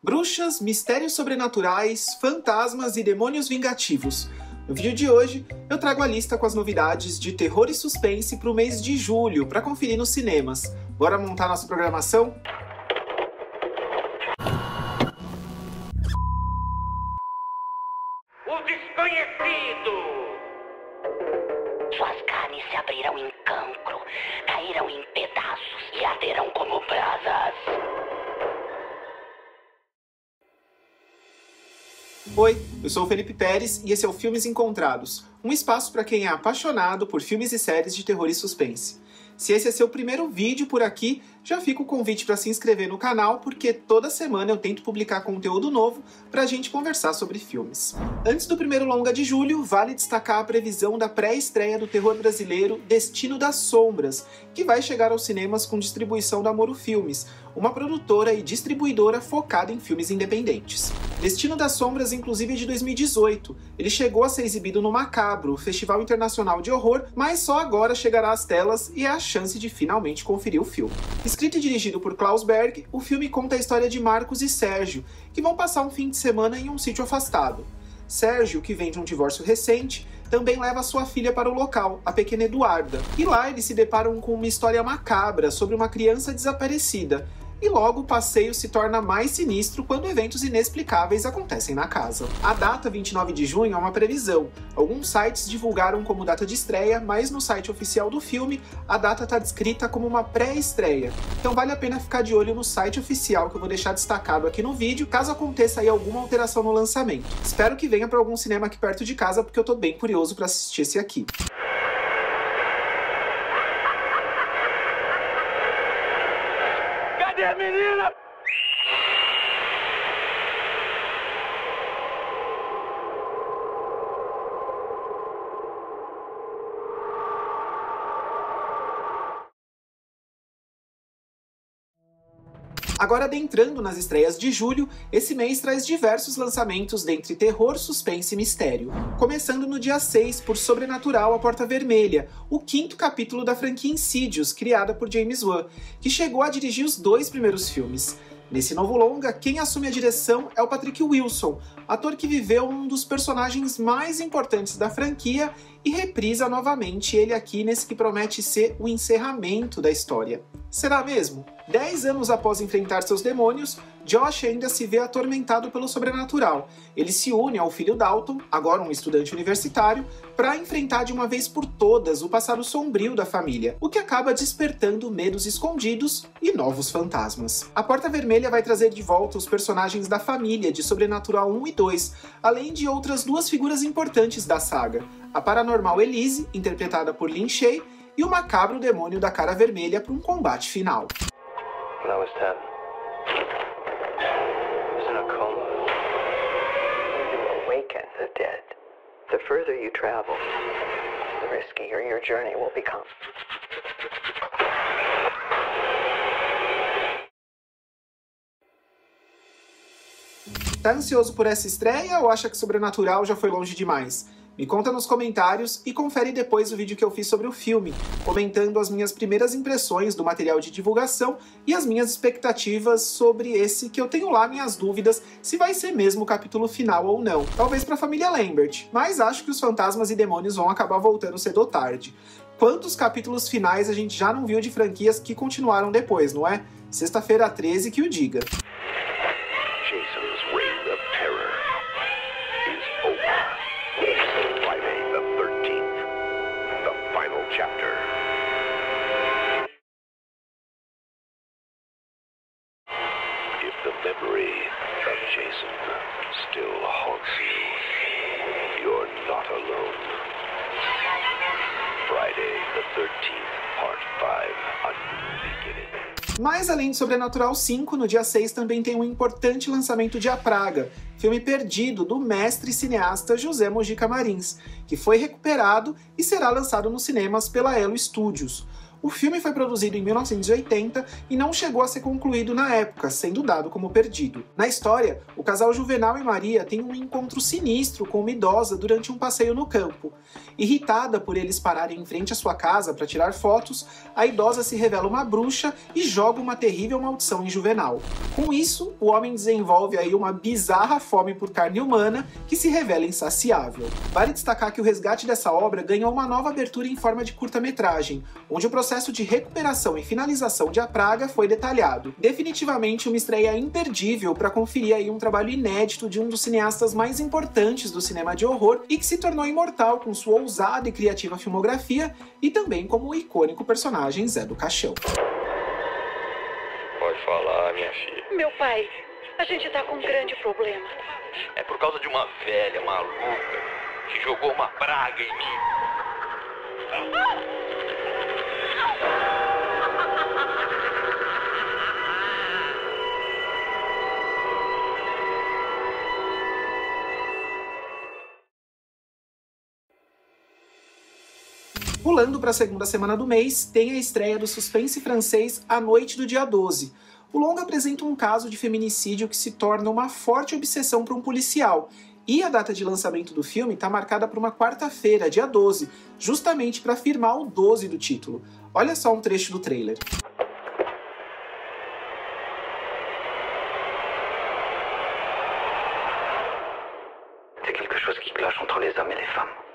Bruxas, mistérios sobrenaturais, fantasmas e demônios vingativos. No vídeo de hoje, eu trago a lista com as novidades de terror e suspense para o mês de julho, para conferir nos cinemas. Bora montar nossa programação? O desconhecido! Suas carnes se abrirão em cancro, cairão em pedaços e arderão como brasas. Oi, eu sou o Felipe Pérez e esse é o Filmes Encontrados, um espaço para quem é apaixonado por filmes e séries de terror e suspense. Se esse é seu primeiro vídeo por aqui, já fica o convite para se inscrever no canal, porque toda semana eu tento publicar conteúdo novo para a gente conversar sobre filmes. Antes do primeiro longa de julho, vale destacar a previsão da pré-estreia do terror brasileiro Destino das Sombras, que vai chegar aos cinemas com distribuição da Moro Filmes, uma produtora e distribuidora focada em filmes independentes. Destino das Sombras, inclusive, é de 2018. Ele chegou a ser exibido no Macabro, Festival Internacional de Horror, mas só agora chegará às telas e é a chance de finalmente conferir o filme. Escrito e dirigido por Klaus Berg, o filme conta a história de Marcos e Sérgio, que vão passar um fim de semana em um sítio afastado. Sérgio, que vem de um divórcio recente, também leva sua filha para o local, a pequena Eduarda. E lá eles se deparam com uma história macabra sobre uma criança desaparecida, e logo o passeio se torna mais sinistro quando eventos inexplicáveis acontecem na casa. A data 29 de junho é uma previsão. Alguns sites divulgaram como data de estreia, mas no site oficial do filme a data está descrita como uma pré-estreia. Então vale a pena ficar de olho no site oficial que eu vou deixar destacado aqui no vídeo, caso aconteça aí alguma alteração no lançamento. Espero que venha para algum cinema aqui perto de casa, porque eu tô bem curioso para assistir esse aqui. Cadê a Agora, adentrando nas estreias de julho, esse mês traz diversos lançamentos dentre terror, suspense e mistério. Começando no dia 6 por Sobrenatural A Porta Vermelha, o quinto capítulo da franquia Insidious, criada por James Wan, que chegou a dirigir os dois primeiros filmes. Nesse novo longa, quem assume a direção é o Patrick Wilson, ator que viveu um dos personagens mais importantes da franquia e reprisa novamente ele aqui nesse que promete ser o encerramento da história. Será mesmo? Dez anos após enfrentar seus demônios, Josh ainda se vê atormentado pelo sobrenatural. Ele se une ao filho Dalton, agora um estudante universitário, para enfrentar de uma vez por todas o passado sombrio da família, o que acaba despertando medos escondidos e novos fantasmas. A Porta Vermelha vai trazer de volta os personagens da família de Sobrenatural 1 e 2, além de outras duas figuras importantes da saga: a paranormal Elise, interpretada por Lin Shay, e o macabro demônio da cara vermelha para um combate final. When I was 10, I was in a coma. you awaken the dead. The further you travel, the riskier your journey will become. Tá ansioso por essa estreia ou acha que Sobrenatural já foi longe demais? Me conta nos comentários e confere depois o vídeo que eu fiz sobre o filme, comentando as minhas primeiras impressões do material de divulgação e as minhas expectativas sobre esse que eu tenho lá minhas dúvidas se vai ser mesmo o capítulo final ou não. Talvez para a família Lambert, mas acho que os fantasmas e demônios vão acabar voltando cedo ou tarde. Quantos capítulos finais a gente já não viu de franquias que continuaram depois, não é? Sexta-feira 13 que o diga. Chapter. Mas além de Sobrenatural 5, no dia 6 também tem um importante lançamento de A Praga, filme perdido do mestre cineasta José Mojica Marins, que foi recuperado e será lançado nos cinemas pela Elo Studios. O filme foi produzido em 1980 e não chegou a ser concluído na época, sendo dado como perdido. Na história, o casal Juvenal e Maria têm um encontro sinistro com uma idosa durante um passeio no campo. Irritada por eles pararem em frente à sua casa para tirar fotos, a idosa se revela uma bruxa e joga uma terrível maldição em Juvenal. Com isso, o homem desenvolve aí uma bizarra fome por carne humana que se revela insaciável. Vale destacar que o resgate dessa obra ganhou uma nova abertura em forma de curta-metragem, onde o processo de recuperação e finalização de A Praga foi detalhado. Definitivamente uma estreia imperdível para conferir aí um trabalho inédito de um dos cineastas mais importantes do cinema de horror e que se tornou imortal com sua ousada e criativa filmografia e também como o icônico personagem Zé do Caixão. Pode falar, minha filha. Meu pai, a gente tá com um grande problema. É por causa de uma velha maluca que jogou uma praga em mim. Pulando para a segunda semana do mês, tem a estreia do suspense francês A Noite do Dia 12. O longa apresenta um caso de feminicídio que se torna uma forte obsessão para um policial. E a data de lançamento do filme está marcada para uma quarta-feira, dia 12, justamente para afirmar o 12 do título. Olha só um trecho do trailer. C'est quelque chose qui entre les hommes et les femmes.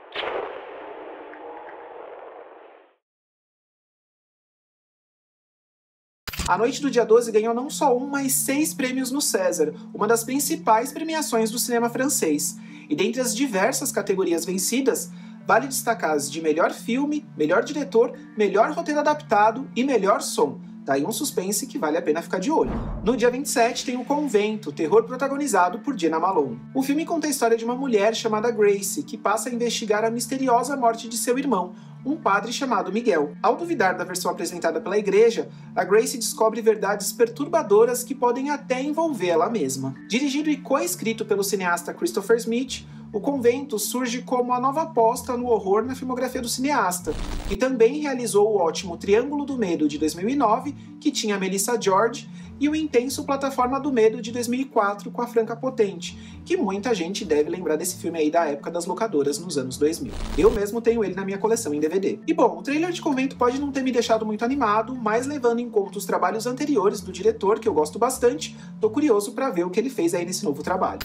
A Noite do Dia 12 ganhou não só um, mas seis prêmios no César, uma das principais premiações do cinema francês. E dentre as diversas categorias vencidas, vale destacar as de melhor filme, melhor diretor, melhor roteiro adaptado e melhor som. Daí um suspense que vale a pena ficar de olho. No dia 27 tem O Convento, terror protagonizado por Jenna Malone. O filme conta a história de uma mulher chamada Grace, que passa a investigar a misteriosa morte de seu irmão, um padre chamado Miguel. Ao duvidar da versão apresentada pela igreja, a Grace descobre verdades perturbadoras que podem até envolver ela mesma. Dirigido e co-escrito pelo cineasta Christopher Smith, o Convento surge como a nova aposta no horror na filmografia do cineasta, e também realizou o ótimo Triângulo do Medo de 2009, que tinha Melissa George, e o intenso Plataforma do Medo de 2004 com a Franca Potente, que muita gente deve lembrar desse filme aí da época das locadoras nos anos 2000. Eu mesmo tenho ele na minha coleção em DVD. E bom, o trailer de Convento pode não ter me deixado muito animado, mas levando em conta os trabalhos anteriores do diretor, que eu gosto bastante, tô curioso para ver o que ele fez aí nesse novo trabalho.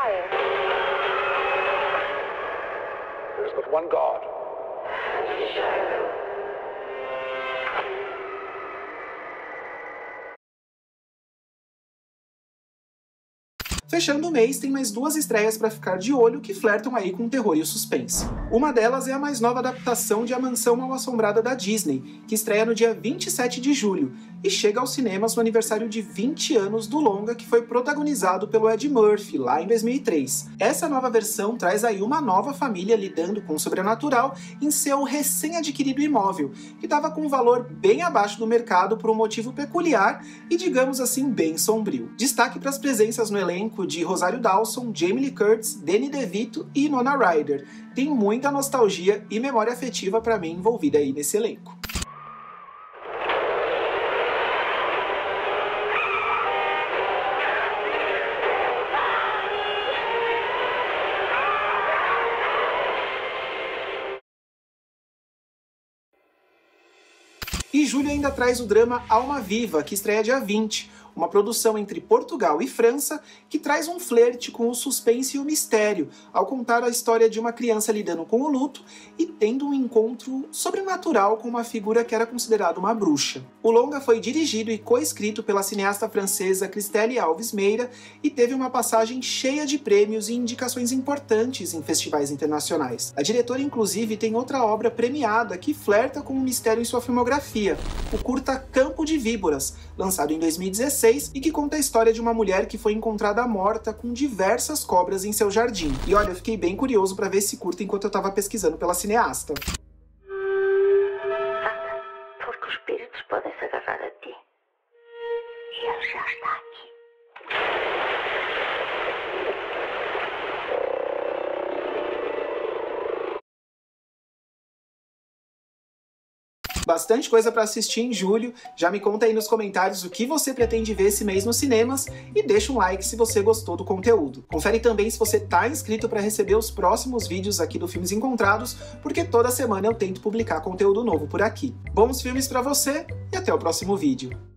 Lying. There's but one God. Fechando o mês, tem mais duas estreias para ficar de olho que flertam aí com o terror e o suspense. Uma delas é a mais nova adaptação de A Mansão Mal Assombrada da Disney, que estreia no dia 27 de julho e chega aos cinemas no aniversário de 20 anos do longa que foi protagonizado pelo Ed Murphy lá em 2003. Essa nova versão traz aí uma nova família lidando com o sobrenatural em seu recém-adquirido imóvel, que estava com um valor bem abaixo do mercado por um motivo peculiar e digamos assim bem sombrio. Destaque para as presenças no elenco de Rosário Dawson, Jamie Lee Curtis, Danny DeVito e Nona Ryder. Tem muita nostalgia e memória afetiva para mim envolvida aí nesse elenco. Julho ainda traz o drama Alma Viva, que estreia dia 20, uma produção entre Portugal e França que traz um flerte com o suspense e o mistério, ao contar a história de uma criança lidando com o luto e tendo um encontro sobrenatural com uma figura que era considerada uma bruxa. O longa foi dirigido e coescrito pela cineasta francesa Christelle Alves Meira e teve uma passagem cheia de prêmios e indicações importantes em festivais internacionais. A diretora, inclusive, tem outra obra premiada que flerta com o mistério em sua filmografia, o curta Campo de Víboras, lançado em 2016 e que conta a história de uma mulher que foi encontrada morta com diversas cobras em seu jardim. E olha, eu fiquei bem curioso para ver esse curta enquanto eu estava pesquisando pela cineasta. Bastante coisa para assistir em julho. Já me conta aí nos comentários o que você pretende ver esse mês nos cinemas e deixa um like se você gostou do conteúdo. Confere também se você tá inscrito para receber os próximos vídeos aqui do Filmes Encontrados, porque toda semana eu tento publicar conteúdo novo por aqui. Bons filmes para você e até o próximo vídeo.